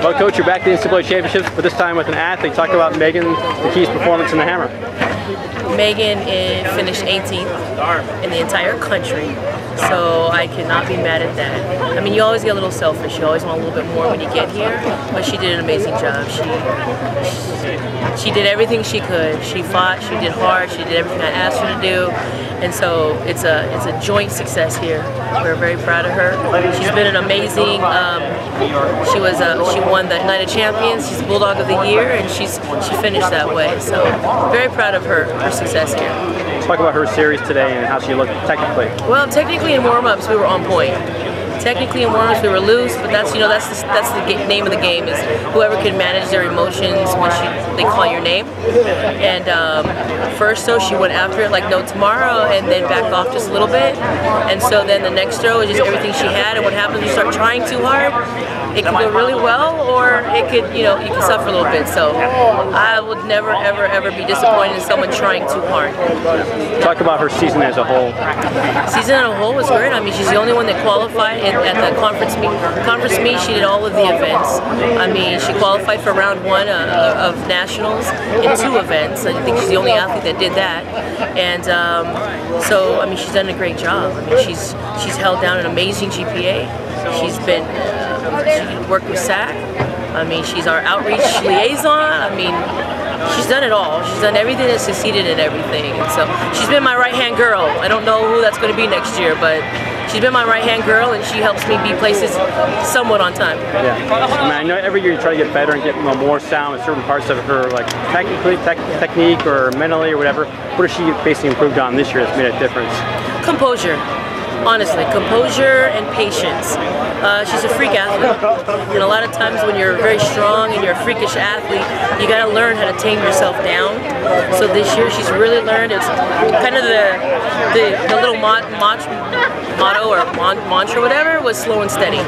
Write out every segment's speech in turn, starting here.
Well, Coach, you're back at the NCAA Championships, but this time with an athlete. Talk about Megan McKee's performance in the hammer. Megan is finished 18th in the entire country, so I cannot be mad at that. I mean, you always get a little selfish. You always want a little bit more when you get here, but she did an amazing job. She she did everything she could. She fought. She did hard. She did everything I asked her to do, and so it's a it's a joint success here. We're very proud of her. She's been an amazing. Um, she was uh, she won the Night of Champions. She's Bulldog of the Year, and she's she finished that way. So very proud of her her success here. Talk about her series today and how she looked technically. Well, technically in warm-ups we were on point. Technically in warm-ups we were loose, but that's you know that's the, that's the name of the game is whoever can manage their emotions when she, they call your name. And um, first throw she went after it like no tomorrow, and then back off just a little bit. And so then the next throw is just everything she had. And what happens you start trying too hard? It can go really well, or it could you know you can suffer a little bit. So I would never ever ever be disappointed in someone trying too hard. Talk about her season as a whole. Season as a whole was great. I mean, she's the only one that qualified at the conference meet. Conference meet, she did all of the events. I mean, she qualified for round one uh, of nationals in two events. I think she's the only athlete that did that. And um, so, I mean, she's done a great job. I mean, she's she's held down an amazing GPA. She's been uh, she worked with SAC. I mean, she's our outreach liaison. I mean, she's done it all. She's done everything and succeeded in everything. And so she's been my right-hand girl. I don't know who that's going to be next year, but she's been my right-hand girl, and she helps me be places somewhat on time. Yeah. I mean, I know every year you try to get better and get more sound in certain parts of her, like technically, tech, technique or mentally or whatever. What has she basically improved on this year that's made a difference? Composure honestly, composure and patience. Uh, she's a freak athlete, and a lot of times when you're very strong and you're a freakish athlete, you got to learn how to tame yourself down. So this year she's really learned. It's kind of the the, the little mot, mot, motto or mantra, whatever, was slow and steady.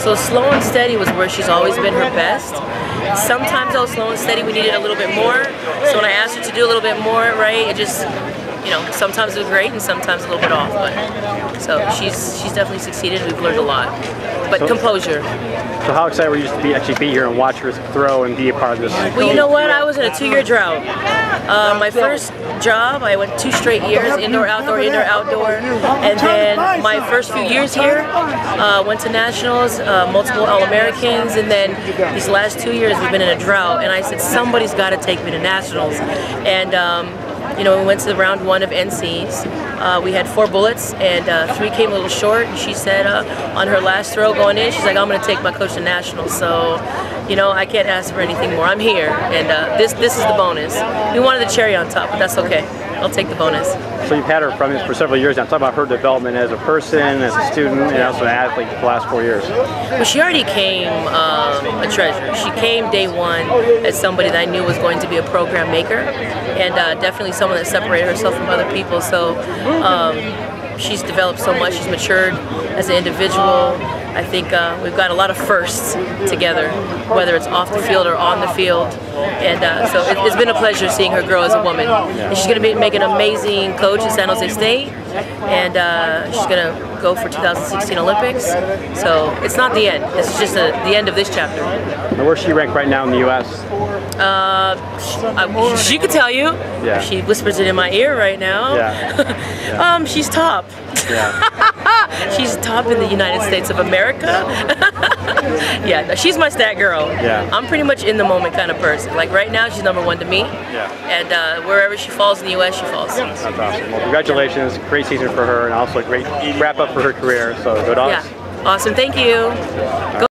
So slow and steady was where she's always been her best. Sometimes though slow and steady we needed a little bit more. So when I asked her to do a little bit more, right, it just you know, sometimes it was great and sometimes a little bit off. But so she's she's definitely succeeded. We've learned a lot. But so, composure. So how excited were you to be actually be here and watch her throw and be a part of this? Well, you know what? I was in a two-year drought. Uh, my first job, I went two straight years, indoor, outdoor, indoor, outdoor, and then my first few years here, uh, went to nationals, uh, multiple All-Americans, and then these last two years we've been in a drought. And I said somebody's got to take me to nationals, and. Um, you know, we went to the round one of NCs. Uh, we had four bullets, and uh, three came a little short. And she said uh, on her last throw going in, she's like, "I'm going to take my coach to nationals." So, you know, I can't ask for anything more. I'm here, and uh, this this is the bonus. We wanted the cherry on top, but that's okay. I'll take the bonus. So you've had her from for several years now. Talk about her development as a person, as a student, and also an athlete for the last four years. Well, she already came um, a treasure. She came day one as somebody that I knew was going to be a program maker, and uh, definitely someone that separated herself from other people. So um, she's developed so much. She's matured as an individual. I think uh, we've got a lot of firsts together, whether it's off the field or on the field. And uh, so it, has been a pleasure seeing her grow as a woman. And she's going to be make an amazing coach at San Jose State. And uh, she's going to go for 2016 Olympics. So it's not the end. Is just a, the end of this chapter. And where's she ranked right now in the U.S.? Uh, she, she, could tell you. Yeah. She whispers it in my ear right now. Yeah. um, she's top. Yeah. she's top in the United States of America. yeah, she's my stat girl. Yeah. I'm pretty much in the moment kind of person. Like right now, she's number one to me. Yeah. And uh, wherever she falls in the U.S., she falls. That's awesome. Well, congratulations. Great season for her, and also a great wrap up for her career. So good on Yeah. Awesome. Thank you. Go